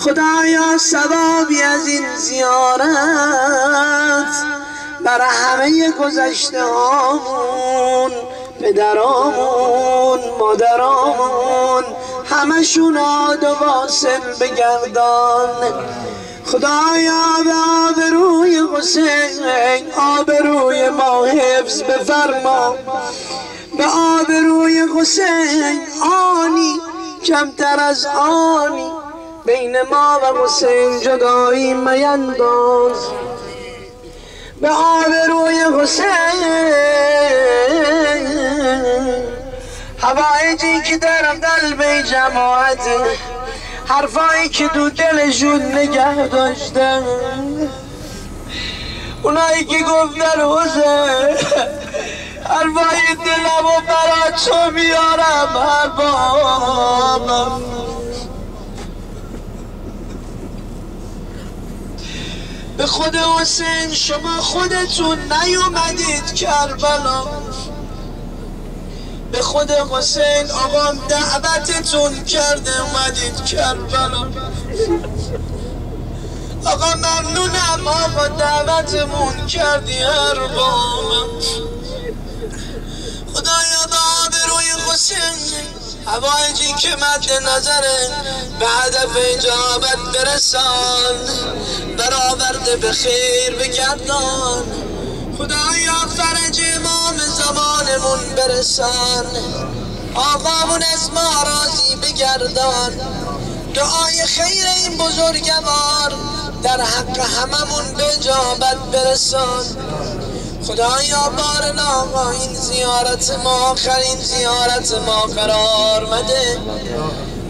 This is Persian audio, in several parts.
خدایا ثوابی از این زیارت برای همه گذشته هامون پدرامون مادرامون همشون آد و واصل بگردان. خدایا به آبروی حسین آبروی ما حفظ بفرما. به آبروی حسین آنی کمتر از آنی. بین ما و حسین جدایی مینداز. به آبروی حسین. هوایجی که در قلب جماعت. حرفایی که دو دلشون نگه داشتن اونایی که گفتن حسین حرفای دلم و برات چو میارم هر بابم به خود حسین شما خودتون نیومدید کربلا. به خود حسین آقام دعوتتون کرده اومدید کربلا. آقا ممنونم آقا دعوتمون کردی هر بامم خدایا به روی حسین هوایجی که مد نظره به هدف اجابت برسان. برآورده به خیر بگردان خدایا فرج امام زمانمون برسان آقامون از ما راضی بگردان دعای خیر این بزرگوار در حق هممون به اجابت برسان خدایا بار آقا این زیارت ما آخرین زیارت ما قرار مده.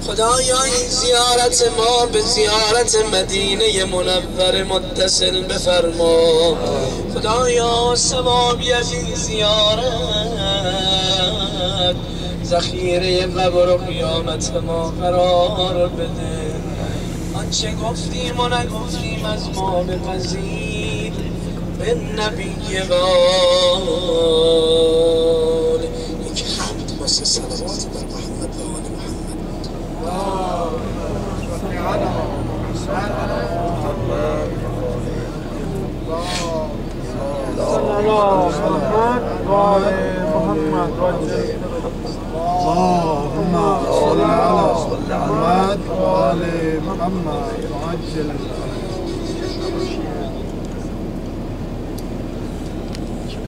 خدایا این زیارت ما به زیارت مدینه منور متصل بفرما. خدایا سوابی از این زیارت ذخیره قبر و قیامت ما قرار بده. آنچه گفتیم و نگفتیم از ما بپذیر به نبی یک حمد واسه صلوات بر محمد و اللهم صل على محمد وآل محمد وعجل